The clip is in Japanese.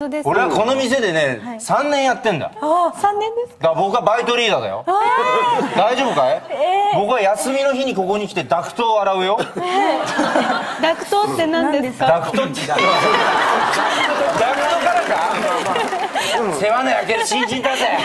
俺はこの店でね、3年やってんだ。ああ三年ですだから僕はバイトリーダーだよ。大丈夫かい、僕は休みの日にここに来てダクトを洗うよ。ダクトって何ですか？ダクトってダクトからか？世話の焼ける新人だぜ。